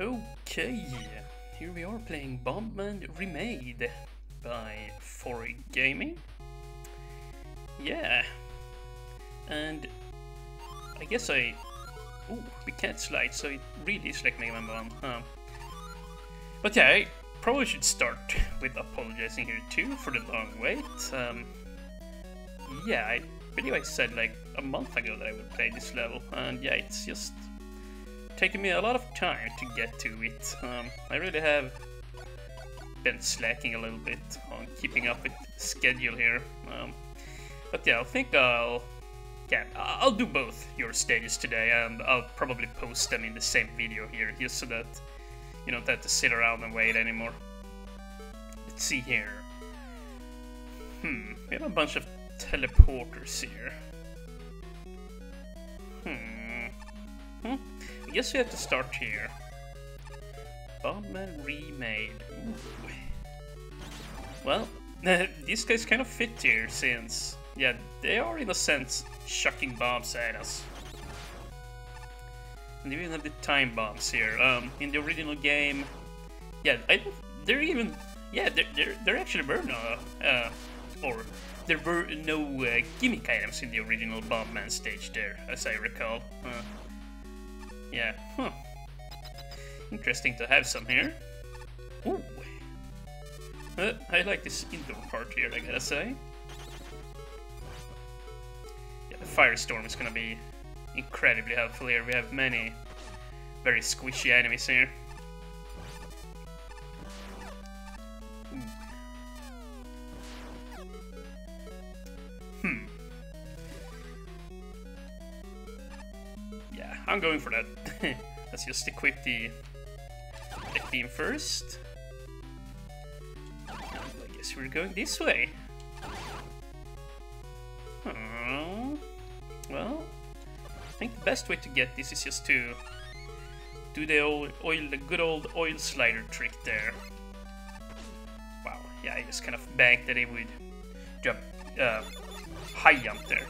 Okay, here we are playing Bombman Remade by Forry Gaming. Yeah, and I guess I. Oh, we can't slide, so it really is like Mega Man 1. Huh? But yeah, I probably should start with apologizing here too for the long wait. Um, yeah, I believe I said like a month ago that I would play this level, and yeah, it's just taken me a lot of time to get to it. Um, I really have been slacking a little bit on keeping up with schedule here. Um, but yeah, I think I'll yeah, I'll do both your stages today, and I'll probably post them in the same video here, just so that you don't have to sit around and wait anymore. Let's see here. Hmm, we have a bunch of teleporters here. Hmm. Hmm. I guess we have to start here. Bombman Remade. Ooh. Well, these guys kind of fit here since, yeah, they are in a sense chucking bombs at us. And you even have the time bombs here. Um, in the original game, yeah, I, they're even, yeah, there, there, there actually were no, uh, or there were no uh, gimmick items in the original Bombman stage there, as I recall. Uh, yeah, huh. Interesting to have some here. Ooh. Uh, I like this indoor part here, I gotta say. Yeah, the Firestorm is gonna be incredibly helpful here. We have many very squishy enemies here. I'm going for that. Let's just equip the Black Beam first. I guess we're going this way. Oh. Well, I think the best way to get this is just to do the old oil, the good old oil slider trick there. Wow, yeah, I just kind of banked that it would jump, uh, high jump there.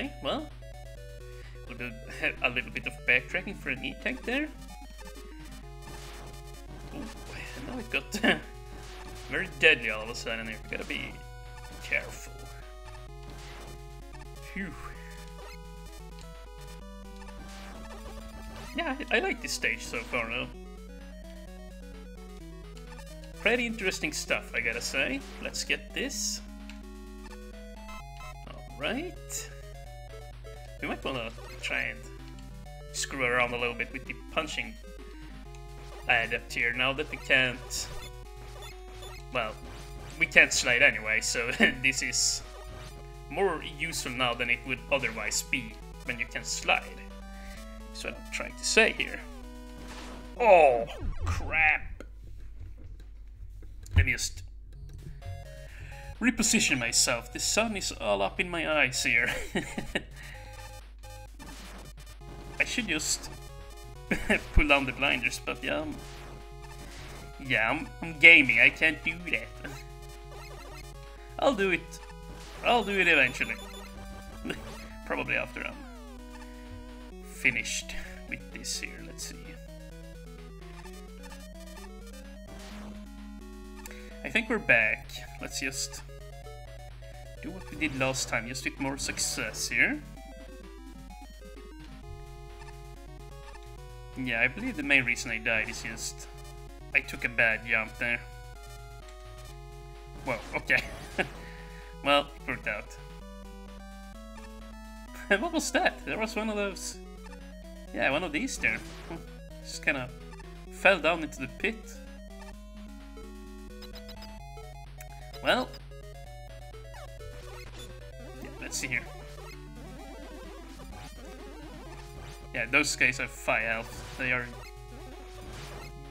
Okay, well, little, bit, a little bit of backtracking for an E-tank there. Ooh, now it got very deadly all of a sudden here. We gotta be careful. Phew. Yeah, I, I like this stage so far though. Pretty interesting stuff, I gotta say. Let's get this. Alright. We might wanna try and screw around a little bit with the punching adept here now that we can't... Well, we can't slide anyway, so this is more useful now than it would otherwise be when you can slide. That's what I'm trying to say here. Oh, crap! Let me just reposition myself. The sun is all up in my eyes here. Should just pull down the blinders, but yeah, I'm, yeah, I'm, I'm gaming. I can't do that. I'll do it. I'll do it eventually. Probably after I'm finished with this here. Let's see. I think we're back. Let's just do what we did last time, just with more success here. Yeah, I believe the main reason I died is just I took a bad jump there. Well, okay. well, worked out. what was that? There was one of those... Yeah, one of these there. Just kind of fell down into the pit. Well... Yeah, let's see here. Yeah, those guys have 5 health. They are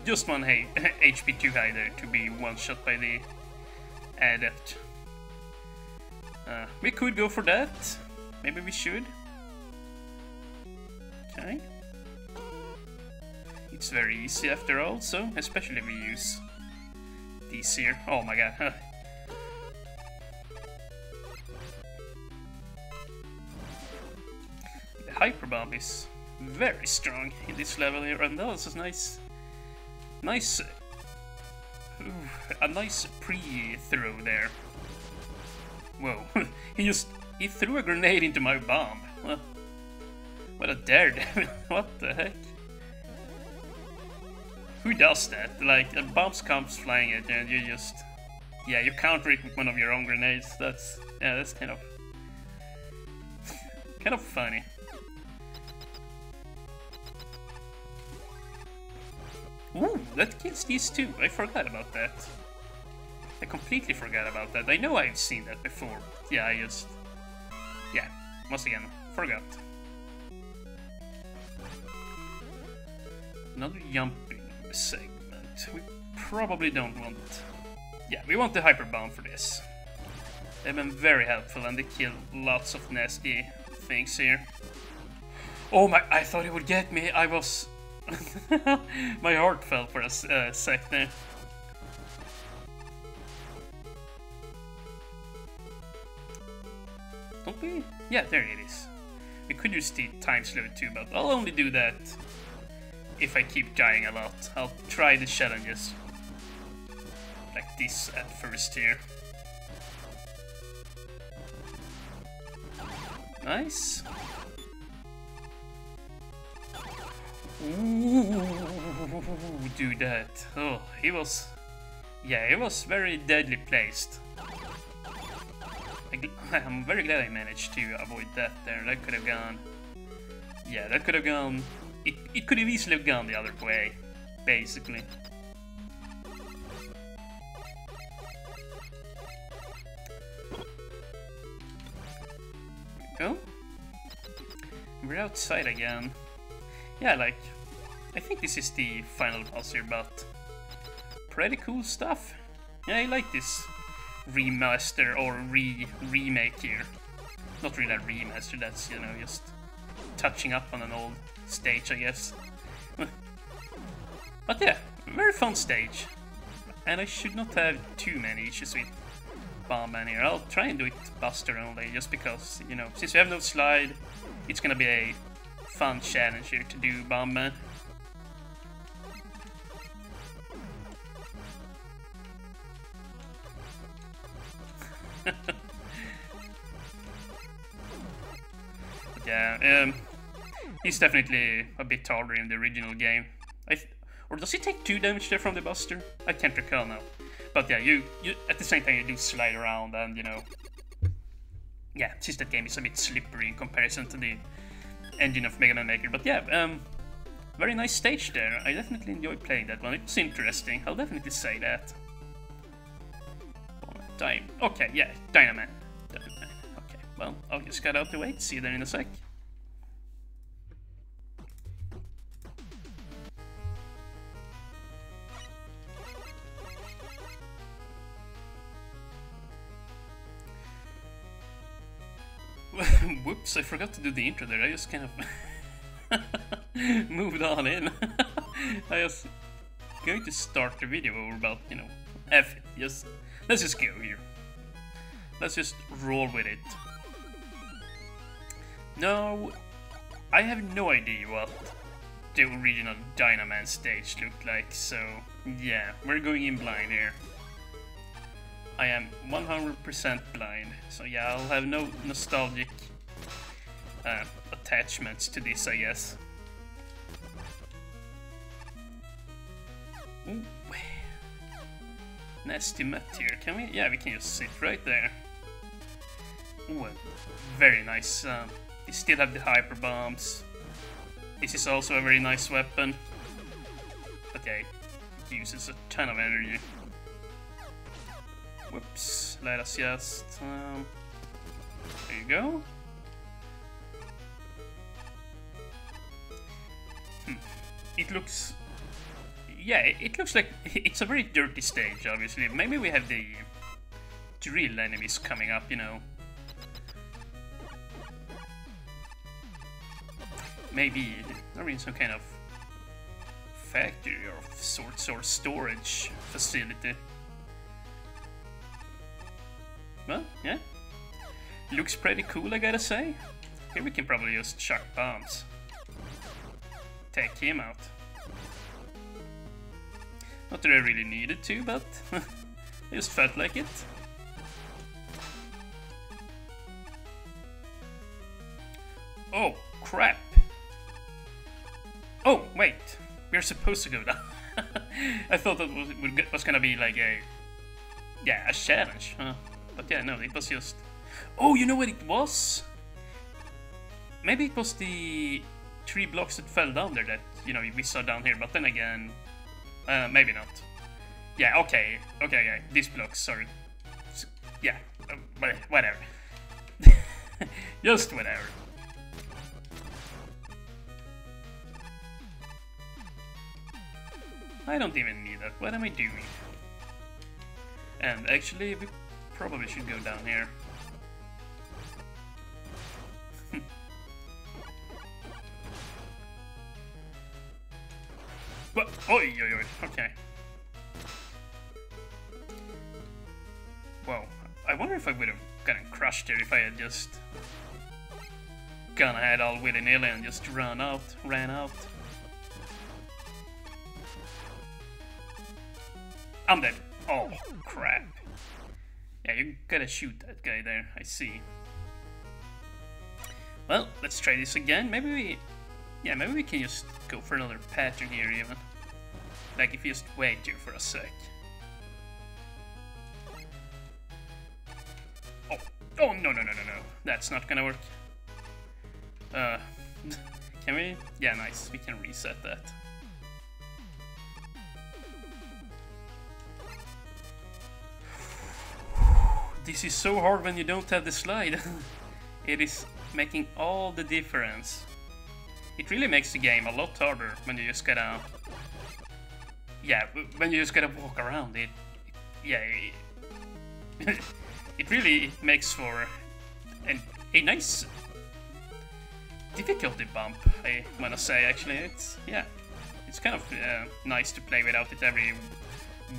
just one HP too high there to be one-shot by the Adept. Uh, we could go for that. Maybe we should. Okay. It's very easy after all, so especially if we use these here. Oh my god. Hyper Bomb is very strong in this level here, and that was a nice, nice, ooh, a nice pre-throw there. Whoa, he just, he threw a grenade into my bomb. What a daredevil, what the heck? Who does that? Like, a bomb comes flying at you and you just... Yeah, you counter it with one of your own grenades. That's... Yeah, that's kind of... kind of funny. That kills these two. I forgot about that. I completely forgot about that. I know I've seen that before. Yeah, I just... Yeah, once again, forgot. Another jumping segment. We probably don't want... Yeah, we want the Hyper Bomb for this. They've been very helpful and they kill lots of nasty things here. Oh my, I thought it would get me. I was... my heart fell for a uh, sec there. Don't we? Yeah, there it is. We could use the time slow too, but I'll only do that if I keep dying a lot. I'll try the challenges like this at first here. Nice. Ooh, do that. Oh, he was... Yeah, he was very deadly placed. I'm very glad I managed to avoid that there. That could have gone... Yeah, that could have gone... It, it could have easily gone the other way, basically. go. We're outside again. Yeah, like, I think this is the final boss here, but pretty cool stuff. Yeah, I like this remaster or re remake here. Not really a remaster, that's, you know, just touching up on an old stage, I guess. but yeah, very fun stage. And I should not have too many issues with Bomberman here. I'll try and do it Buster only, just because, you know, since we have no slide, it's gonna be a fun challenge here to do Bomberman. yeah, um, he's definitely a bit taller in the original game. or does he take 2 damage there from the Buster? I can't recall now. But yeah, you, you at the same time you do slide around and you know yeah, since that game is a bit slippery in comparison to the engine of Mega Man Maker. But yeah, um, very nice stage there. I definitely enjoyed playing that one. It's interesting. I'll definitely say that. Time. Okay, yeah, Dynaman. Dynaman. Okay, well, I'll just cut out the wait. See you there in a sec. Whoops, I forgot to do the intro there. I just kind of moved on in. I was going to start the video about, you know, F it. Just, let's just go here. Let's just roll with it. No, I have no idea what the original Dynaman stage looked like, so yeah, we're going in blind here. I am 100% blind, so yeah, I'll have no nostalgic uh, attachments to this, I guess. Ooh. Nasty mat here. Can we? Yeah, we can just sit right there. Ooh, very nice. Uh, you still have the hyper bombs. This is also a very nice weapon. Okay, it uses a ton of energy. Whoops, let us just... Um, there you go. Hmm. It looks... Yeah, it looks like it's a very dirty stage, obviously. Maybe we have the drill enemies coming up, you know. Maybe they're in some kind of factory or sorts or storage facility. Well, yeah. Looks pretty cool, I gotta say. Here we can probably just chuck bombs. Take him out. Not that I really needed to, but I just felt like it. Oh, crap. Oh, wait. We're supposed to go down. I thought that was, was gonna be like a... Yeah, a challenge, huh? But yeah, no, it was just... Oh, you know what it was? Maybe it was the three blocks that fell down there that, you know, we saw down here, but then again... Uh, maybe not. Yeah, okay, okay, okay, these blocks, sorry. Yeah, uh, whatever. just whatever. I don't even need that. What am I doing? And actually, we probably should go down here. What? Oi, oi, oi. Okay. Well, I wonder if I would have gotten crushed here if I had just gone ahead all willy-nilly and just run out, ran out. I'm dead. Oh, crap. Yeah, you gotta shoot that guy there, I see. Well, let's try this again. Maybe we... Yeah, maybe we can just go for another pattern here, even. Like, if you just wait here for a sec. Oh, oh, no, no, no, no, no. That's not gonna work. Uh, can we? Yeah, nice. We can reset that. This is so hard when you don't have the slide. it is making all the difference. It really makes the game a lot harder when you just gotta... Yeah, when you just gotta walk around it. yeah, it, it really makes for an, a nice difficulty bump, I wanna say, actually. It's, yeah, it's kind of uh, nice to play without it every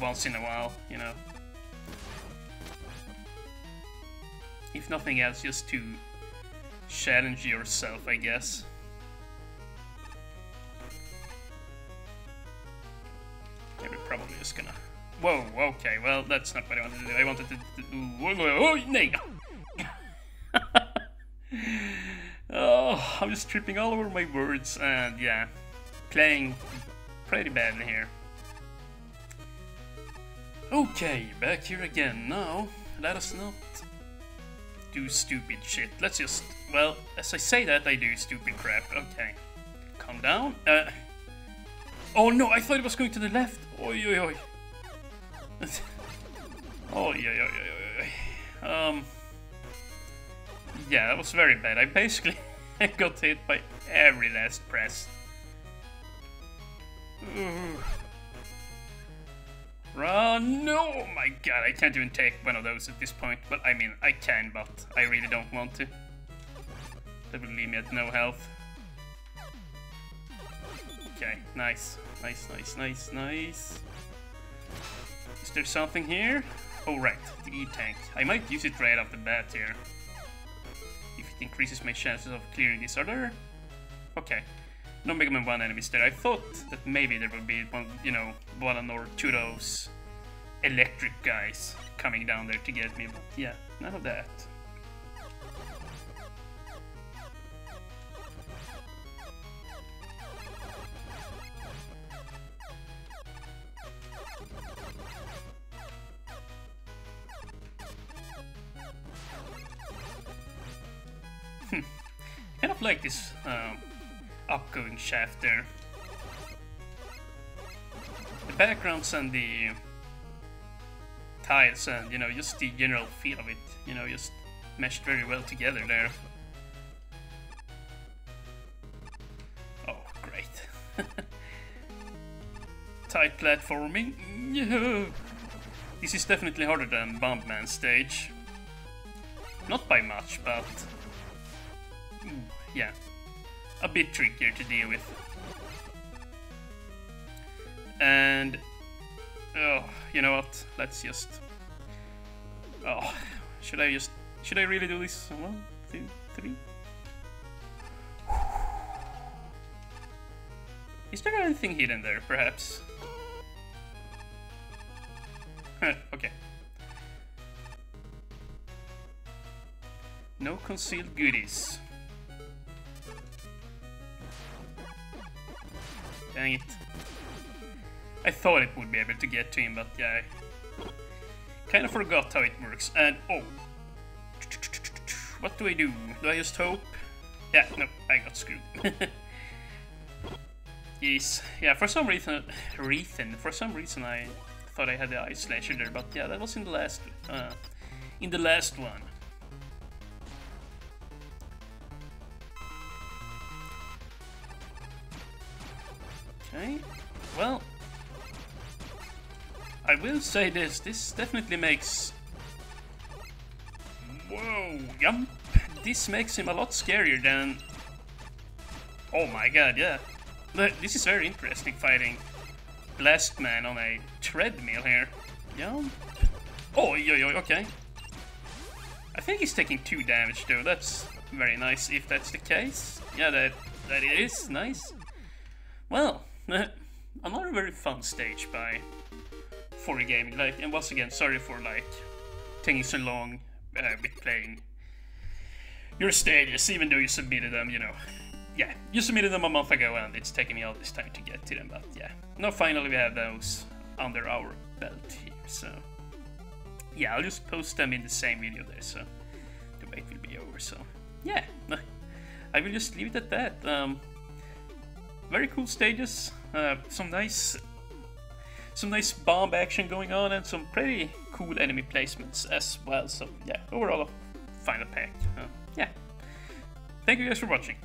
once in a while, you know. If nothing else, just to challenge yourself, I guess. Yeah, we're probably just gonna... Whoa, okay, well, that's not what I wanted to do. I wanted to. Oh, nay! oh, I'm just tripping all over my words, and yeah, playing pretty badly here. Okay, back here again. Now, let us not do stupid shit. Let's just... Well, as I say that, I do stupid crap. Okay. Calm down. Uh... Oh no, I thought it was going to the left. Oi, oi, oi. oh, yeah, yeah, yeah, yeah. Um... Yeah, that was very bad. I basically got hit by every last press. Ooh. Run! No! Oh my god, I can't even take one of those at this point. But I mean, I can, but I really don't want to. That would leave me at no health. Okay, nice. Nice, nice, nice, nice. Is there something here? Oh, right, the E-Tank. I might use it right off the bat here. If it increases my chances of clearing this other... Okay, no Mega Man 1 enemies there. I thought that maybe there would be one, you know, one or two of those electric guys coming down there to get me, but yeah, none of that. Shaft. The backgrounds and the tiles and, you know, just the general feel of it, you know, just meshed very well together there. Oh, great. Tight platforming. This is definitely harder than Bombman stage. Not by much, but... Ooh, yeah a bit trickier to deal with. And, oh, you know what, let's just, oh, should I just, should I really do this? One, two, three. Is there anything hidden there, perhaps? okay. No concealed goodies. Dang it. I thought it would be able to get to him, but yeah. Kind of forgot how it works. And, oh. What do I do? Do I just hope? Yeah, no, I got screwed. yes, yeah, for some reason, reason, for some reason I thought I had the ice slasher there, but yeah, that was in the last, uh, in the last one. Okay, well, I will say this, this definitely makes... Whoa, yum! This makes him a lot scarier than... Oh my god, yeah. This is very interesting fighting Blast Man on a treadmill here. Yum. Oh, yo, yo, okay. I think he's taking two damage though, that's very nice if that's the case. Yeah, that, that is nice. Well, another very fun stage by for the game. Like, and once again, sorry for like taking so long uh, with playing your stages, even though you submitted them. You know, yeah, you submitted them a month ago, and it's taking me all this time to get to them. But yeah, now finally we have those under our belt here. So yeah, I'll just post them in the same video there. So the wait will be over. So yeah, I will just leave it at that. Um, very cool stages, uh, some nice some nice bomb action going on and some pretty cool enemy placements as well. So yeah, overall a final pack. Uh, yeah. Thank you guys for watching.